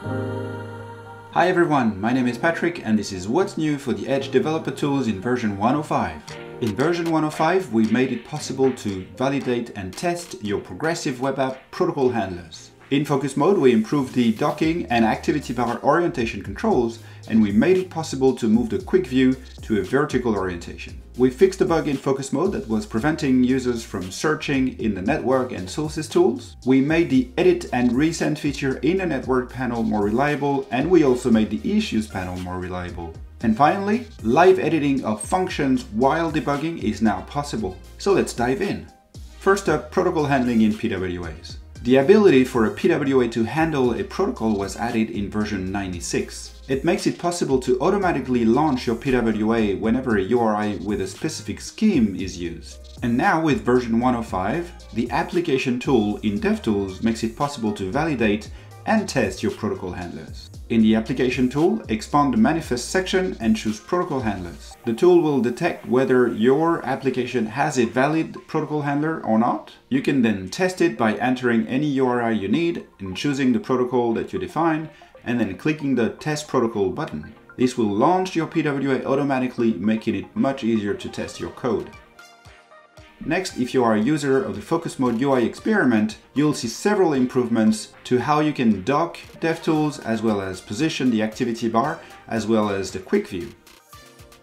Hi everyone, my name is Patrick and this is what's new for the Edge developer tools in version 105. In version 105, we made it possible to validate and test your progressive web app protocol handlers. In focus mode, we improved the docking and activity bar orientation controls, and we made it possible to move the quick view to a vertical orientation. We fixed a bug in focus mode that was preventing users from searching in the network and sources tools. We made the edit and resend feature in the network panel more reliable, and we also made the issues panel more reliable. And finally, live editing of functions while debugging is now possible. So let's dive in. First up, protocol handling in PWAs. The ability for a PWA to handle a protocol was added in version 96. It makes it possible to automatically launch your PWA whenever a URI with a specific scheme is used. And now with version 105, the application tool in DevTools makes it possible to validate and test your protocol handlers. In the application tool, expand the manifest section and choose protocol handlers. The tool will detect whether your application has a valid protocol handler or not. You can then test it by entering any URI you need and choosing the protocol that you define and then clicking the test protocol button. This will launch your PWA automatically, making it much easier to test your code. Next, if you are a user of the Focus Mode UI experiment, you'll see several improvements to how you can dock DevTools as well as position the activity bar as well as the quick view.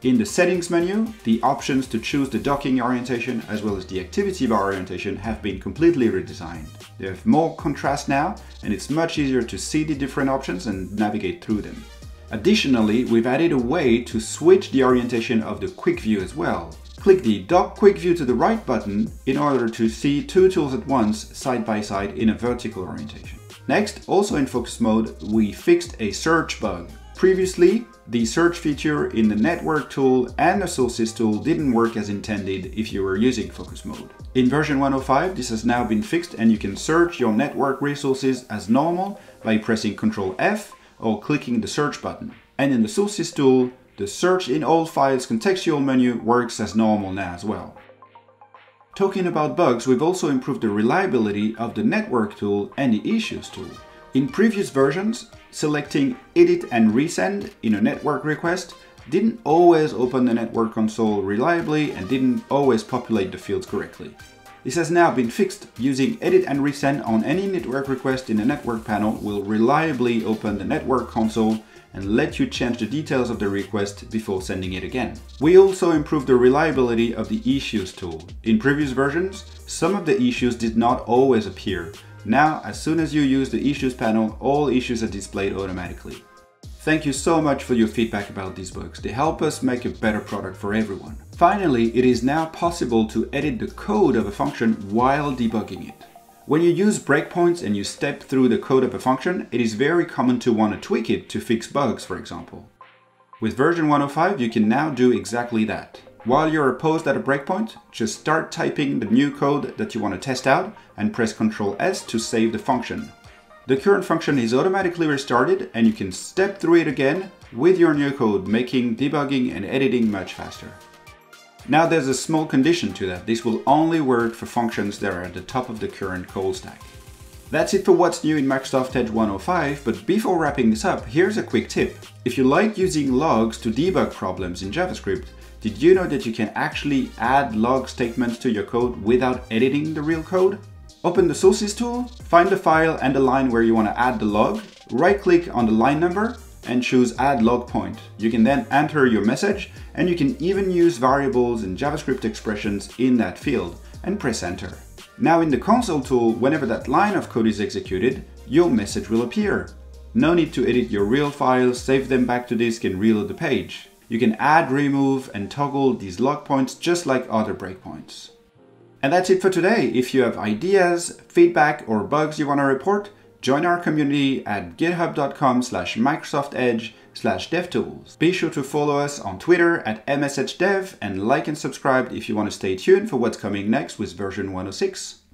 In the settings menu, the options to choose the docking orientation as well as the activity bar orientation have been completely redesigned. They have more contrast now and it's much easier to see the different options and navigate through them. Additionally, we've added a way to switch the orientation of the quick view as well. Click the Dock Quick View to the right button in order to see two tools at once side by side in a vertical orientation. Next, also in focus mode, we fixed a search bug. Previously, the search feature in the network tool and the sources tool didn't work as intended if you were using focus mode. In version 105, this has now been fixed and you can search your network resources as normal by pressing Ctrl F or clicking the search button. And in the sources tool, the search in all files contextual menu works as normal now as well. Talking about bugs, we've also improved the reliability of the network tool and the issues tool. In previous versions, selecting edit and resend in a network request didn't always open the network console reliably and didn't always populate the fields correctly. This has now been fixed. Using edit and resend on any network request in the network panel will reliably open the network console and let you change the details of the request before sending it again. We also improved the reliability of the issues tool. In previous versions, some of the issues did not always appear. Now, as soon as you use the issues panel, all issues are displayed automatically. Thank you so much for your feedback about these bugs. They help us make a better product for everyone. Finally, it is now possible to edit the code of a function while debugging it. When you use breakpoints and you step through the code of a function, it is very common to want to tweak it to fix bugs, for example. With version 105, you can now do exactly that. While you're paused at a breakpoint, just start typing the new code that you want to test out and press Ctrl S to save the function. The current function is automatically restarted and you can step through it again with your new code, making debugging and editing much faster. Now there's a small condition to that. This will only work for functions that are at the top of the current call stack. That's it for what's new in Microsoft Edge 105, but before wrapping this up, here's a quick tip. If you like using logs to debug problems in JavaScript, did you know that you can actually add log statements to your code without editing the real code? Open the sources tool, find the file and the line where you want to add the log, right click on the line number and choose add log point. You can then enter your message and you can even use variables and JavaScript expressions in that field and press enter. Now in the console tool, whenever that line of code is executed, your message will appear. No need to edit your real files, save them back to disk and reload the page. You can add, remove and toggle these log points just like other breakpoints. And that's it for today. If you have ideas, feedback or bugs you want to report, Join our community at github.com slash Microsoft Edge slash DevTools. Be sure to follow us on Twitter at MSEdgeDev and like and subscribe if you want to stay tuned for what's coming next with version 106.